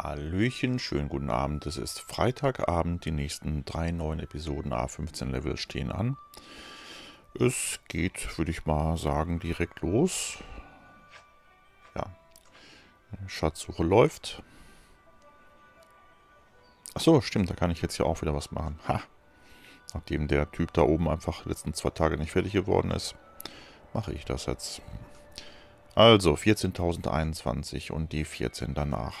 Hallöchen, schönen guten Abend. Es ist Freitagabend. Die nächsten drei neuen Episoden A15 Level stehen an. Es geht, würde ich mal sagen, direkt los. Ja, Schatzsuche läuft. Achso, stimmt, da kann ich jetzt ja auch wieder was machen. Ha! Nachdem der Typ da oben einfach letzten zwei Tage nicht fertig geworden ist, mache ich das jetzt. Also 14.021 und die 14 danach.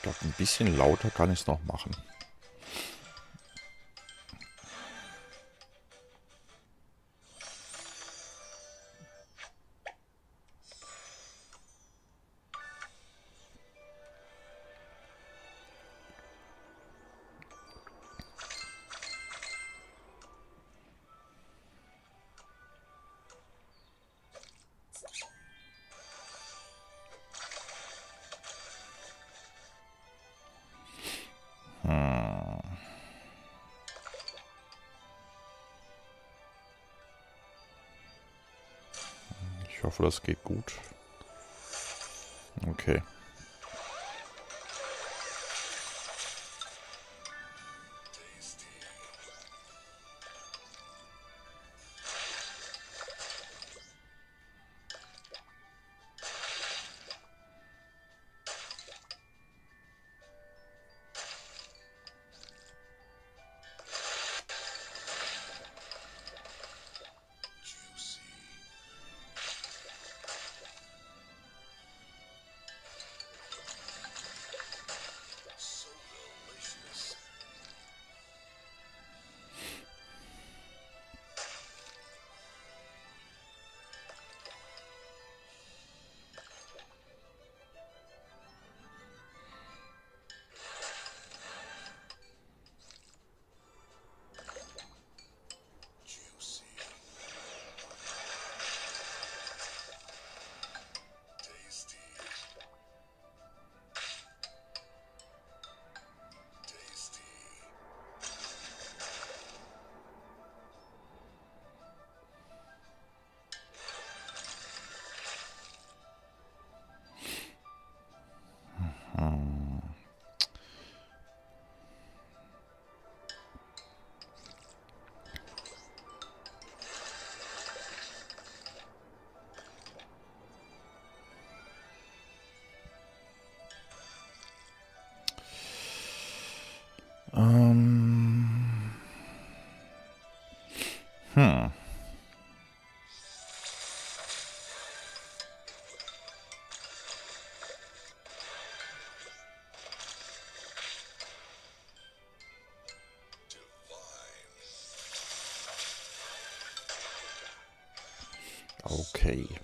Ich glaube, ein bisschen lauter kann ich es noch machen. Hoffe, das geht gut. Okay. Okay.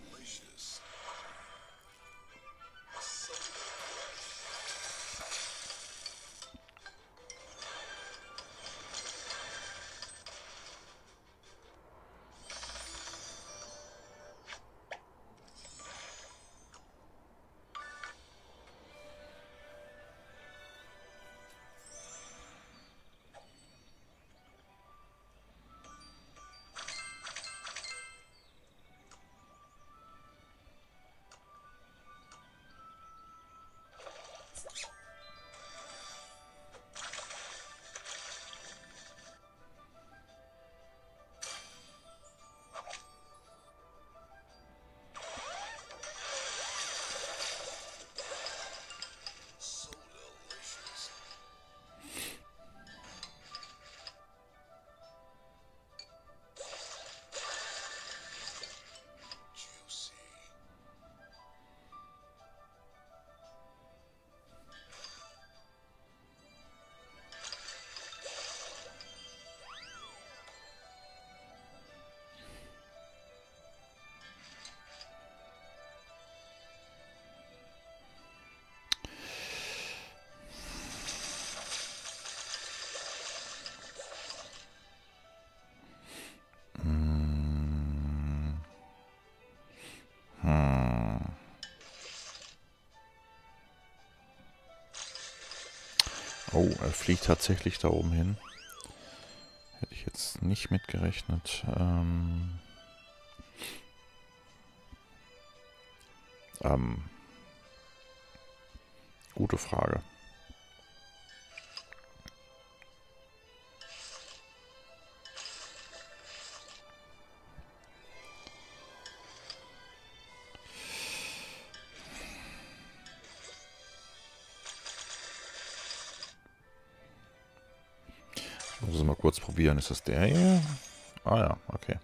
Oh, er fliegt tatsächlich da oben hin. Hätte ich jetzt nicht mitgerechnet. Ähm, ähm, gute Frage. Probieren. Ist das der hier? Ah ja, okay.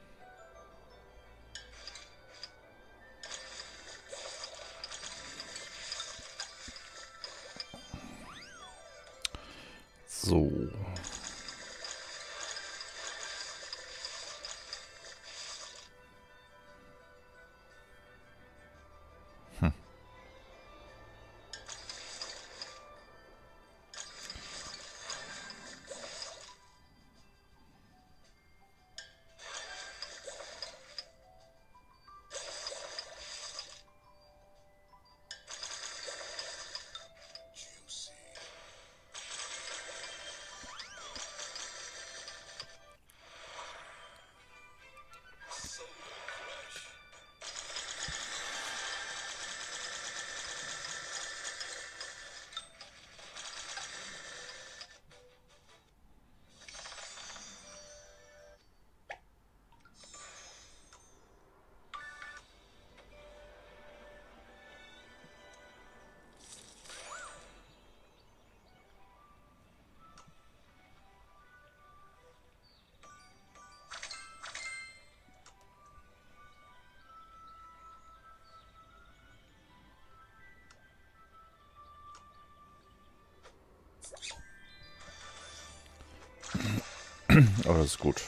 Aber das ist gut.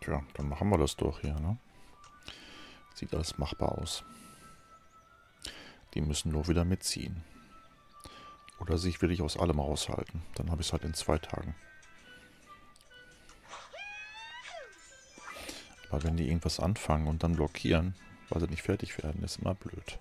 Tja, dann machen wir das doch hier, ne? Sieht alles machbar aus. Die müssen nur wieder mitziehen. Oder sich wirklich aus allem raushalten. Dann habe ich es halt in zwei Tagen. Aber wenn die irgendwas anfangen und dann blockieren, weil sie nicht fertig werden, ist immer blöd.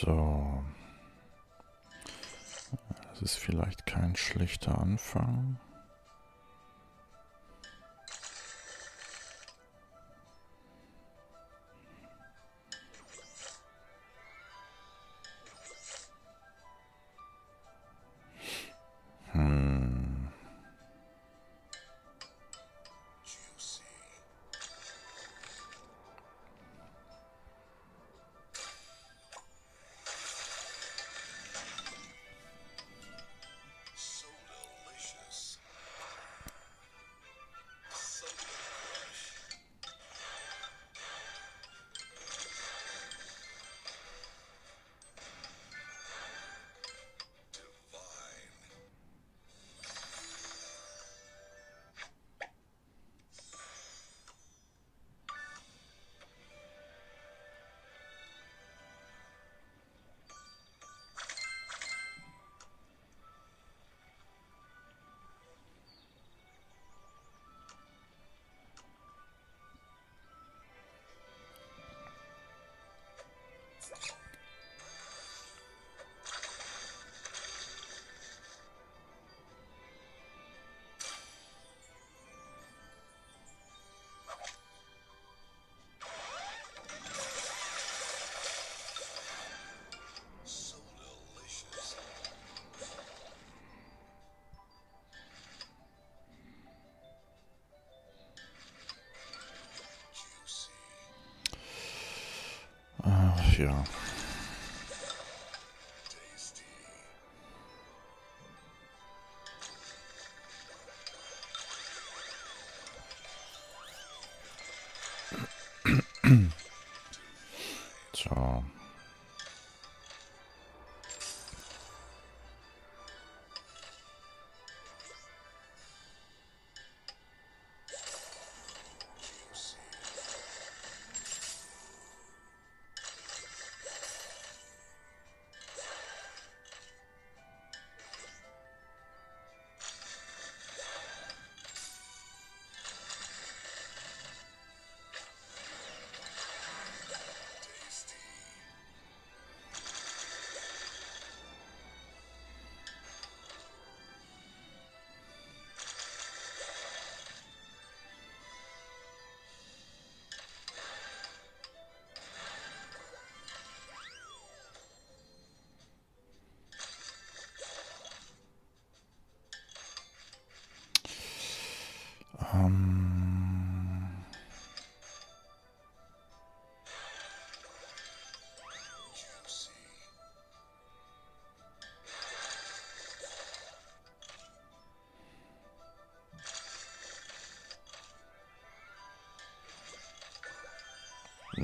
So. Das ist vielleicht kein schlechter Anfang. Ja.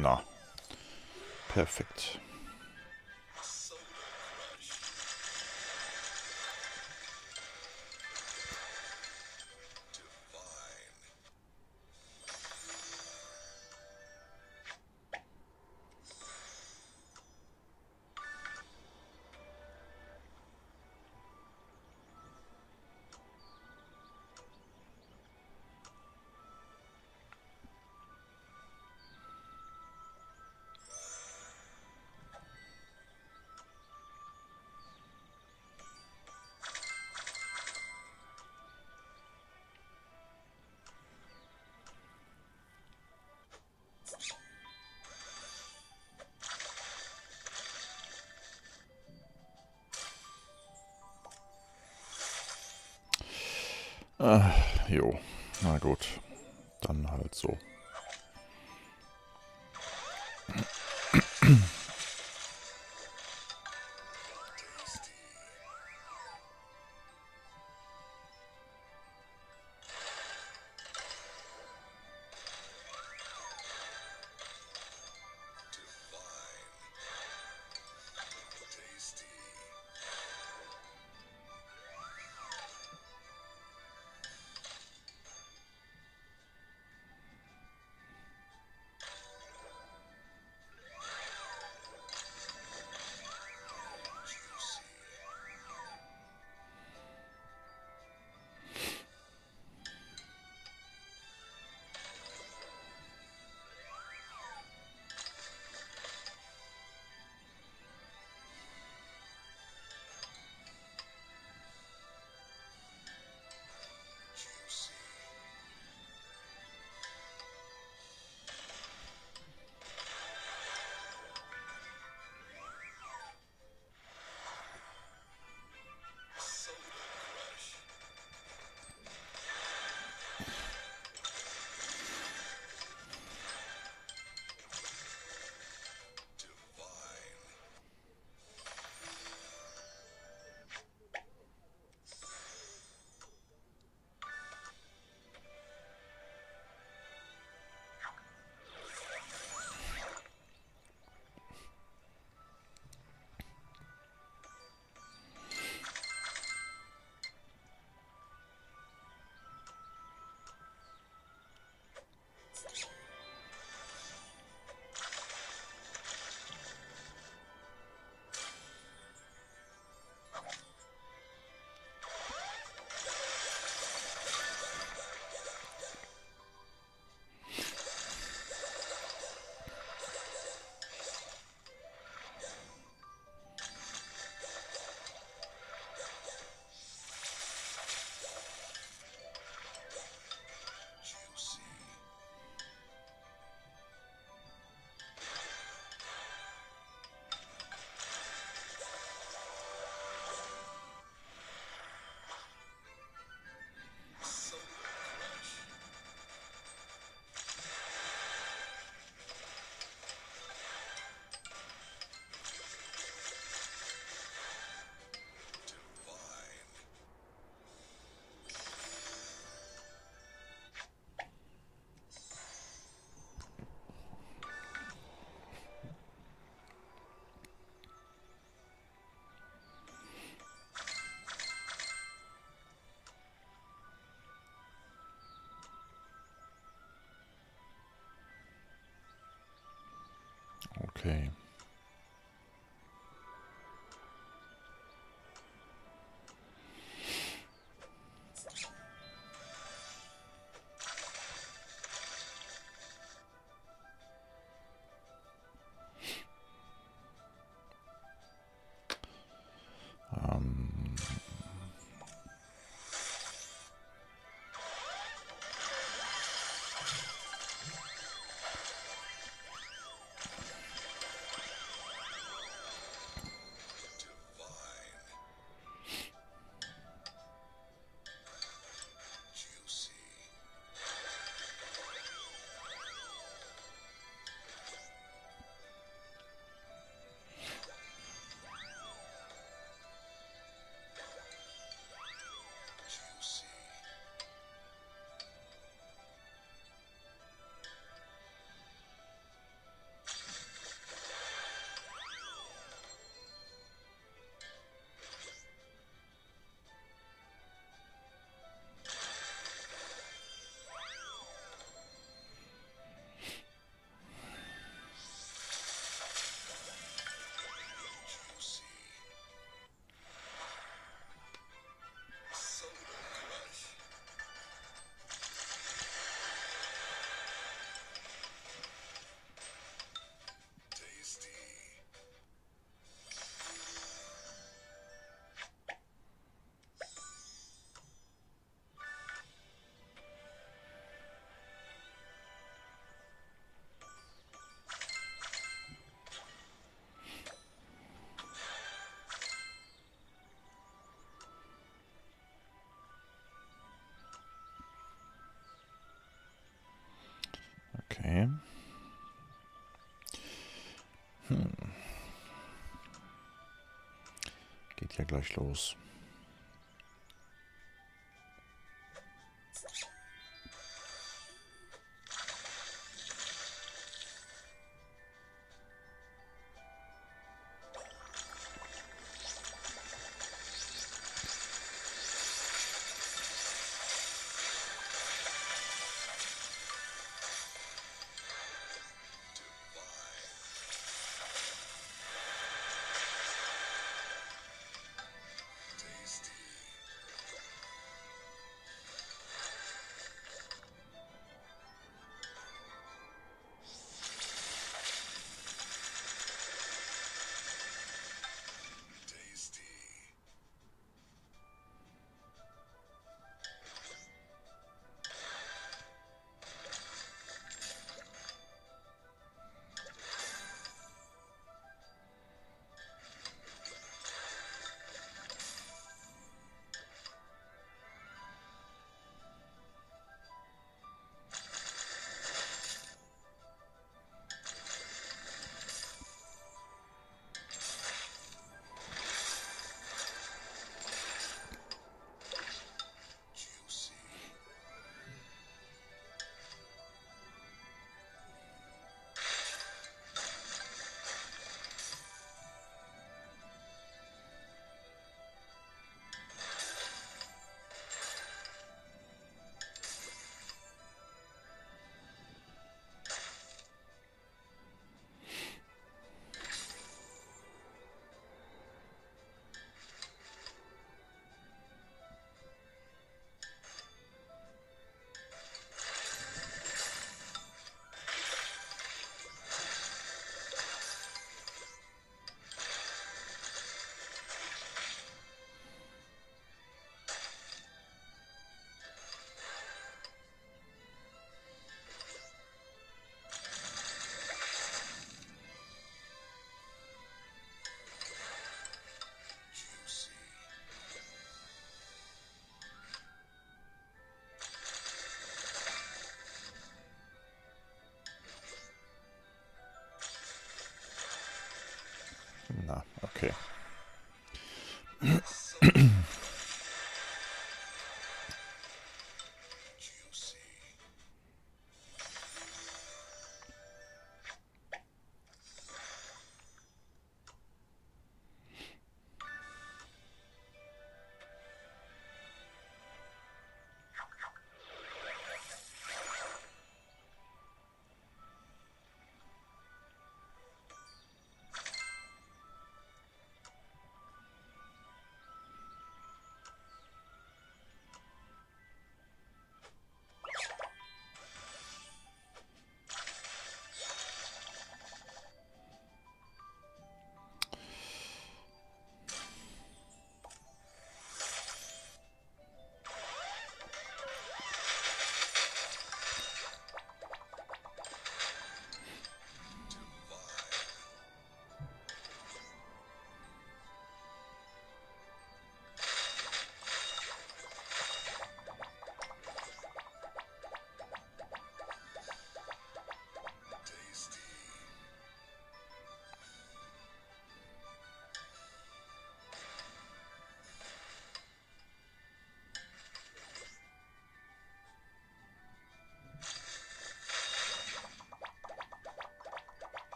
Na, perfekt. Äh, jo, na gut. Dann halt so. Okay. Gleich los.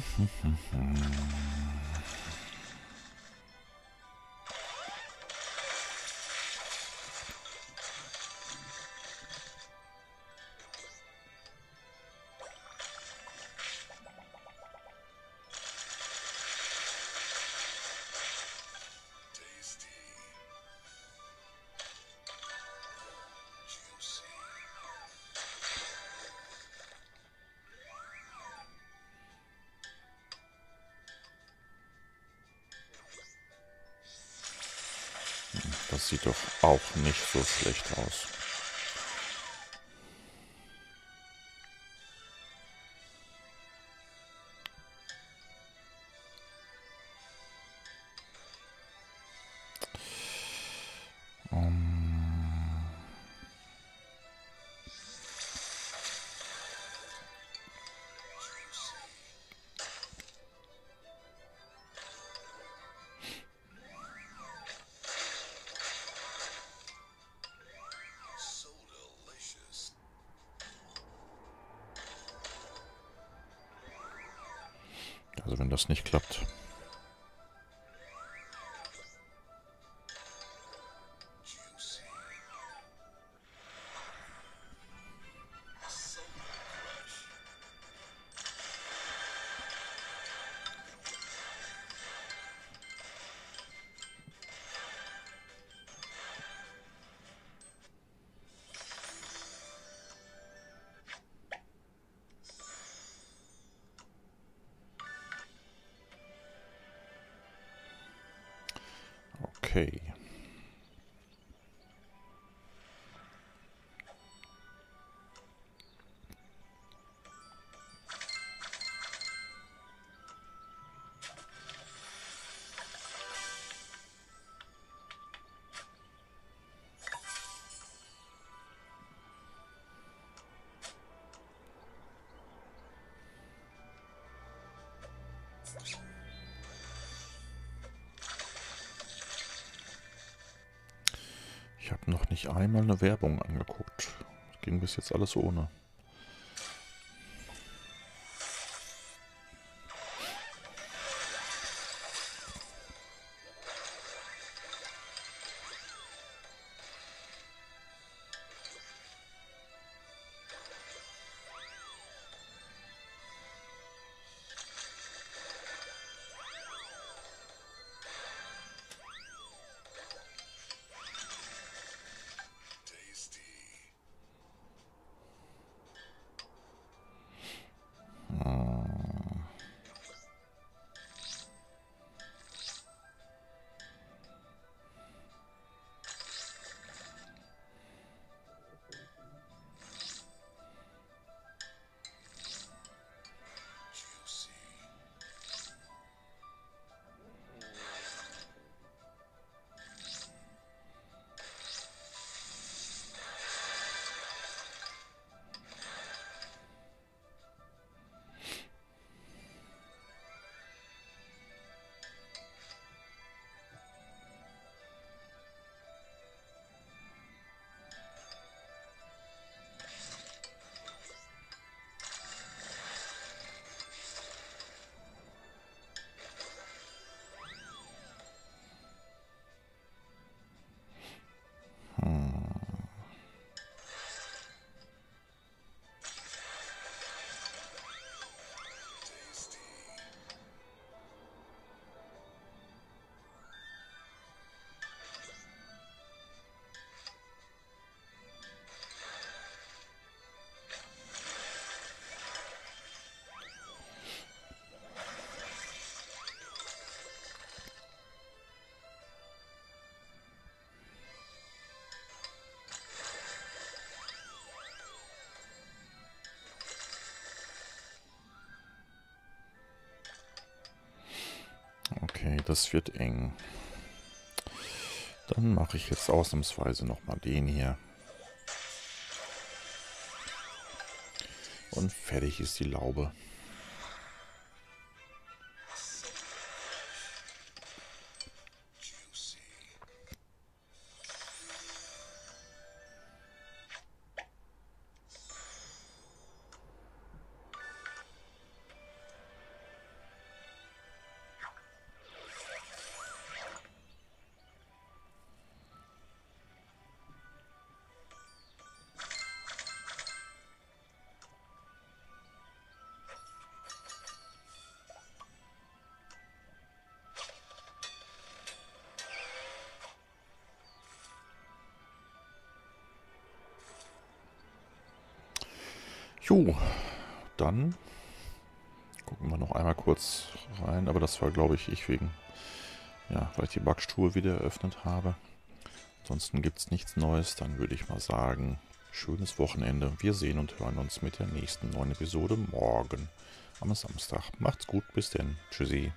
そうそう。Das sieht doch auch nicht so schlecht aus. Das nicht klappt. Okay. Ich habe noch nicht einmal eine Werbung angeguckt. Ging bis jetzt alles ohne. Das wird eng. Dann mache ich jetzt ausnahmsweise nochmal den hier. Und fertig ist die Laube. Jo, dann gucken wir noch einmal kurz rein. Aber das war, glaube ich, ich wegen, ja, weil ich die Backstuhl wieder eröffnet habe. Ansonsten gibt es nichts Neues. Dann würde ich mal sagen, schönes Wochenende. Wir sehen und hören uns mit der nächsten neuen Episode morgen am Samstag. Macht's gut, bis denn. Tschüssi.